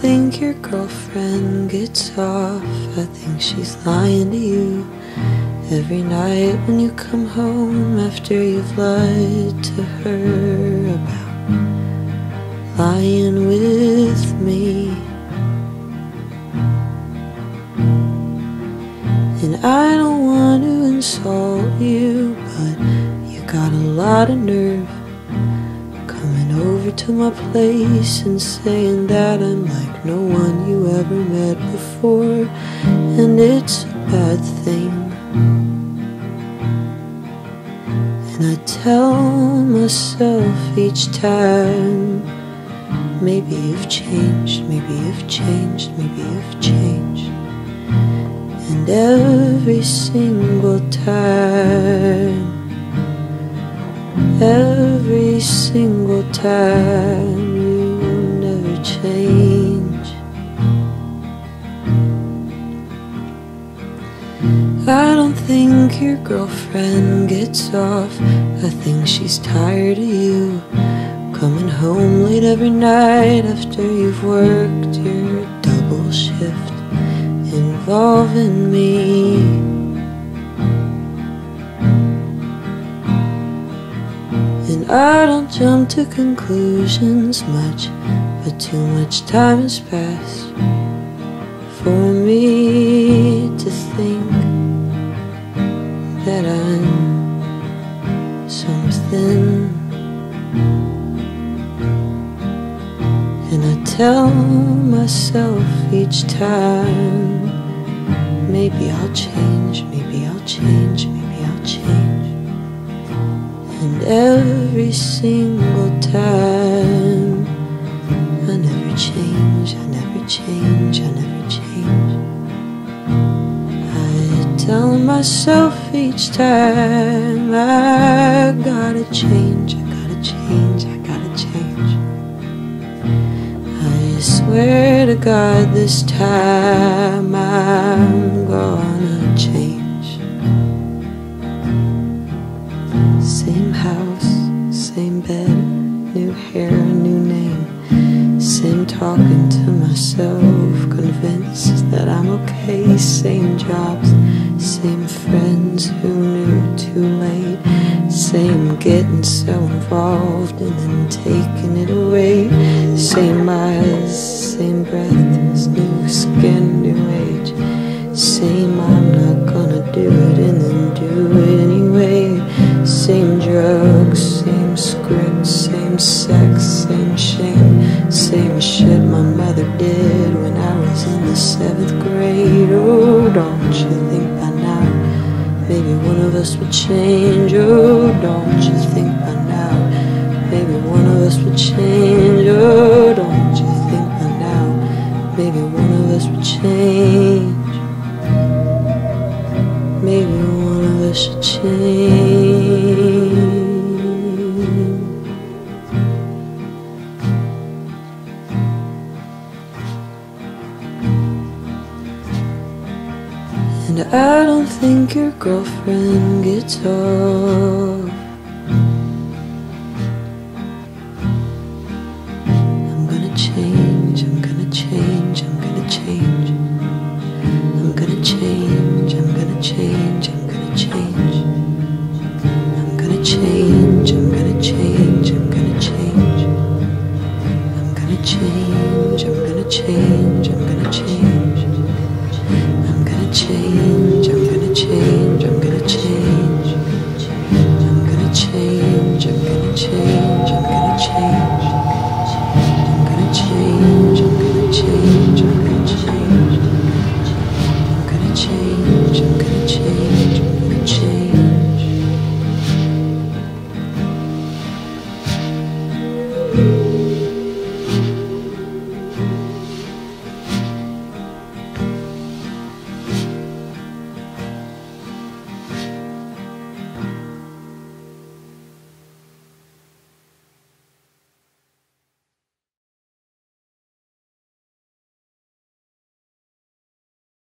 think your girlfriend gets off. I think she's lying to you. Every night when you come home after you've lied to her about lying with me. And I don't want to insult you, but you got a lot of nerve coming over to my place and saying that I'm like no one you ever met before, and it's a bad thing. And I tell myself each time, maybe you've changed, maybe you've changed, maybe you've changed. And every single time, time, you will never change. I don't think your girlfriend gets off. I think she's tired of you. Coming home late every night after you've worked your double shift involving me. I don't jump to conclusions much, but too much time has passed for me to think that I'm something. And I tell myself each time, maybe I'll change, maybe I'll change, maybe I'll change. And every single time, I never change, I never change, I never change. I tell myself each time, I gotta change, I gotta change, I gotta change. I swear to God, this time hair, new name. Same talking to myself, convinced that I'm okay. Same jobs, same friends who knew too late. Same getting so involved and then taking it away. Same eyes, same breath, Don't you think by now maybe one of us would change? Oh, don't you think by now maybe one of us would change? Oh, don't you think by now maybe one of us would change? Maybe one of us should change. And I don't think your girlfriend gets off I'm gonna change, I'm gonna change, I'm gonna change I'm gonna change, I'm gonna change, I'm gonna change I'm gonna change, I'm gonna change, I'm gonna change I'm gonna change, I'm gonna change change, I'm gonna change.